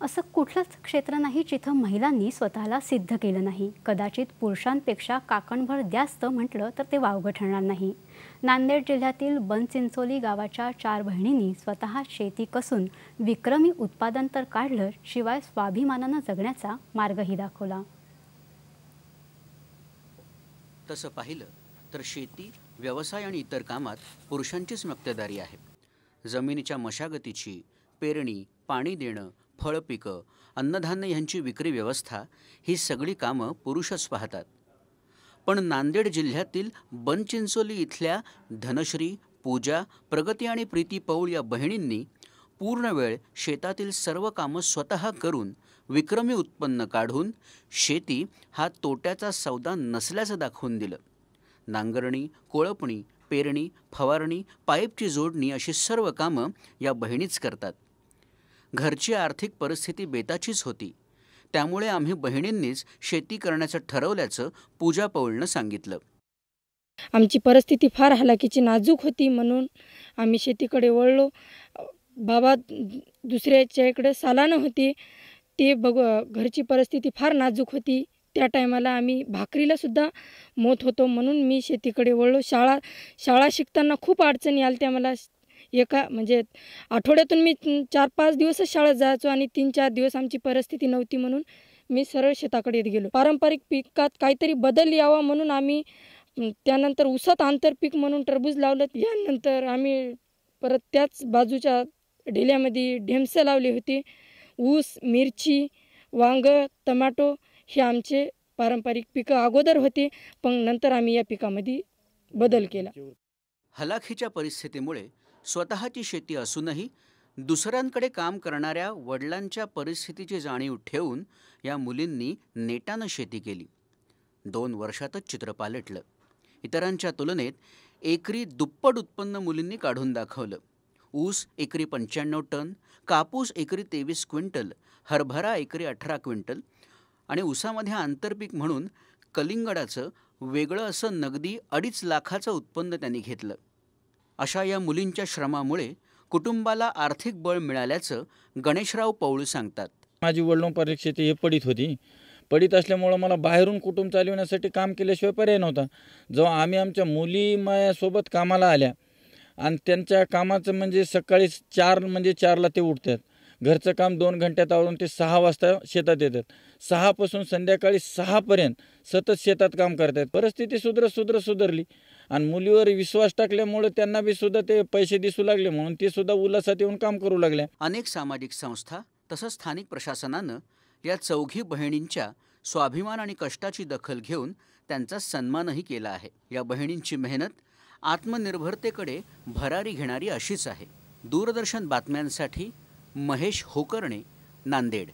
असं कुठलंच क्षेत्र नाही जिथं महिलांनी स्वतःला सिद्ध केलं नाही. कदाचित पुरुषांपेक्षा काकणभर जास्त म्हटलं तर ते वावगं ठरणार नाही. नांदेड जिल्ह्यातील बनचिंचोली गावाच्या चार बहिणींनी स्वतः शेती कसून विक्रमी उत्पादन तर काढलं शिवाय स्वाभिमानानं जगण्याचा मार्गही दाखवला. तसं पाहिलं तर शेती व्यवसाय आणि इतर कामात पुरुषांचीच मक्तेदारी आहे. जमिनीच्या मशागतीची पेरणी पाणी देणं फळ पिकं अन्नधान्य यांची विक्री व्यवस्था ही सगळी कामं पुरुषच पाहतात. पण नांदेड जिल्ह्यातील बनचिंचोली इथल्या धनश्री पूजा प्रगती आणि प्रीती पौळ या बहिणींनी पूर्ण वेळ शेतातील सर्व कामं स्वतः करून विक्रमी उत्पन्न काढून शेती हा तोट्याचा सौदा नसल्याचं दाखवून दिलं. नांगरणी कोळपणी पेरणी फवारणी पाईपची जोडणी अशी सर्व कामं या बहिणीच करतात. घरची आर्थिक परिस्थिती बेताचीच होती. त्यामुळे आम्ही बहिणींनीच शेती करण्याचं ठरवल्याचं पूजा पौलनं सांगितलं. आमची परिस्थिती फार हलाखीची नाजूक होती म्हणून आम्ही शेतीकडे वळलो. बाबा दुसऱ्याच्या इकडे सालानं होती. ते बघ घरची परिस्थिती फार नाजूक होती. त्या टायमाला आम्ही भाकरीला सुद्धा मोत होतो म्हणून मी शेतीकडे वळलो. शाळा शाळा शिकताना खूप अडचणी आल्या. त्या मला एका म्हणजे आठवड्यातून मी चार पाच दिवसच शाळेत जायचो आणि तीन चार दिवस आमची परिस्थिती नव्हती म्हणून मी सरळ शेताकडे येत गेलो. पारंपरिक पिकात काहीतरी बदल यावा म्हणून आम्ही त्यानंतर उसात आंतरपीक म्हणून टरबूज लावलं. यानंतर आम्ही परत त्याच बाजूच्या ढेल्यामध्ये ढेमसं लावली होती. ऊस मिरची वांग टमाटो हे आमचे पारंपरिक पिकं अगोदर होते पण नंतर आम्ही या पिकामध्ये बदल केला. हलाखीच्या परिस्थितीमुळे स्वतःची शेती असूनही दुसऱ्यांकडे काम करणाऱ्या वडिलांच्या परिस्थितीची जाणीव ठेवून या मुलींनी नेटानं शेती केली. दोन वर्षातच चित्र पालटलं. इतरांच्या तुलनेत एकरी दुप्पट उत्पन्न मुलींनी काढून दाखवलं. ऊस एकरी पंच्याण्णव टन कापूस एकरी तेवीस क्विंटल हरभरा एकरी अठरा क्विंटल आणि ऊसामध्ये आंतरपीक म्हणून कलिंगडाचं वेगळं असं नगदी अडीच लाखाचं उत्पन्न त्यांनी घेतलं. अशा या मुलींच्या श्रमामुळे कुटुंबाला आर्थिक बळ मिळाल्याचं गणेशराव पौळ सांगतात. माझी वडलो शेती हे पडीत होती. पडीत असल्यामुळं मला बाहेरून कुटुंब चालवण्यासाठी काम केल्याशिवाय पर्याय नव्हता. जेव्हा आम्ही आमच्या मुली माझ्यासोबत कामाला आल्या आणि त्यांच्या कामाचं म्हणजे सकाळी चार म्हणजे चारला ते उठतात. घरचं काम दोन घंट्यात आवरून ते सहा वाजता शेतात येतात. सहापासून संध्याकाळी सहापर्यंत सतत शेतात काम करतात. परिस्थिती सुधर सुधर सुधारली. आणि मुलीवर विश्वास टाकल्यामुळे त्यांना बी सुद्धा ते पैसे दिसू लागले म्हणून ते सुद्धा उल्हासात येऊन काम करू लागल्या अनेक सामाजिक संस्था तसंच स्थानिक प्रशासनानं या चौघी बहिणींच्या स्वाभिमान आणि कष्टाची दखल घेऊन त्यांचा सन्मानही केला आहे. या बहिणींची मेहनत आत्मनिर्भरतेकडे भरारी घेणारी अशीच आहे. दूरदर्शन बातम्यांसाठी महेश होकर्णे नांदेड.